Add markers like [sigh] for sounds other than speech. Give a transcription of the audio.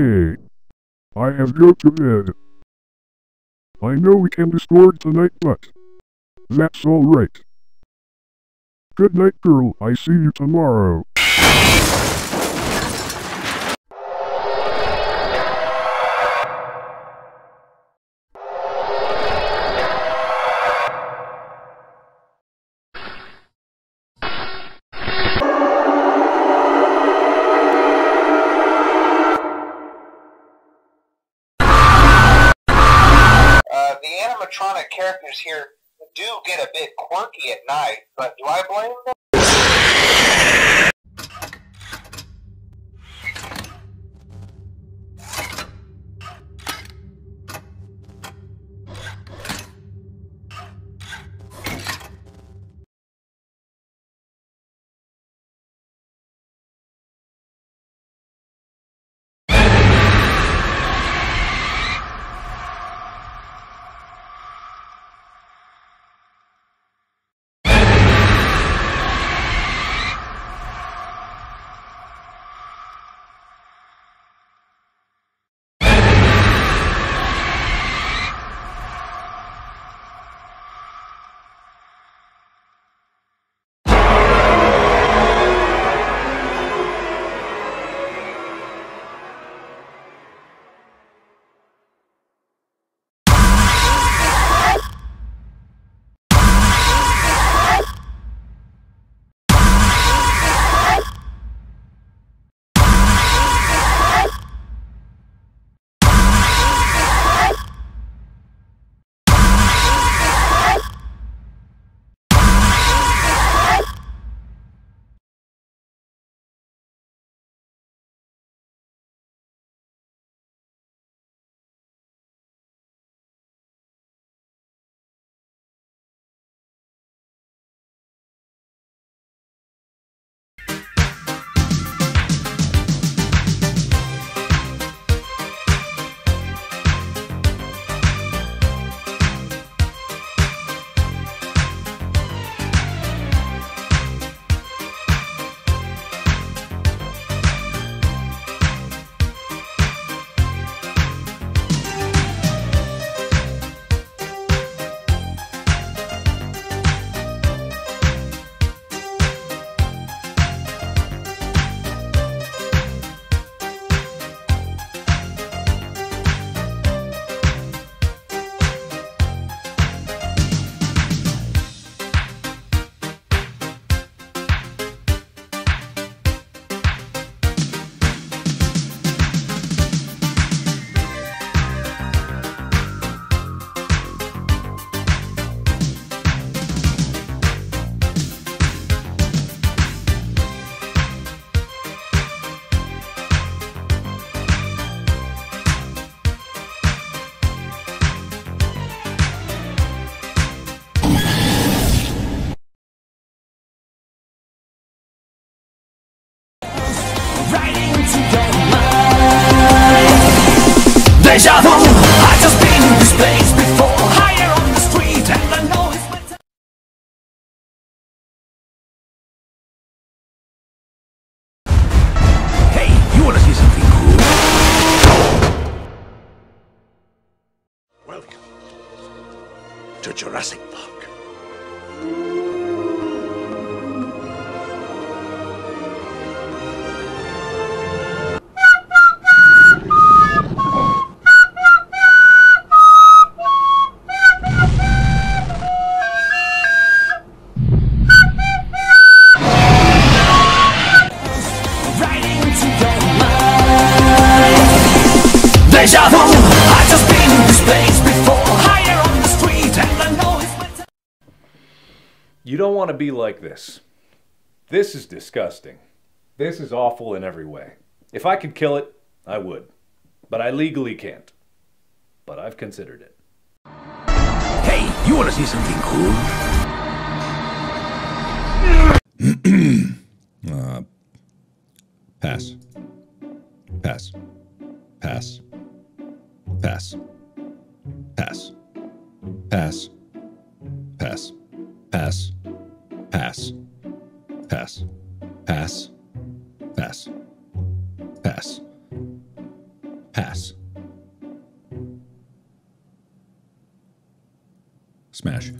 I have to bed. I know we can discord tonight, but that's alright. Good night, girl. I see you tomorrow. Animatronic characters here do get a bit quirky at night, but do I blame them? Welcome to Jurassic Park. don't want to be like this. This is disgusting. This is awful in every way. If I could kill it, I would. But I legally can't. But I've considered it. Hey, you want to see something cool? [clears throat] uh, pass. Pass. Pass. Pass. Pass. Pass. Pass. Pass. Pass. Pass. Pass. Pass. Pass. Pass. Smash.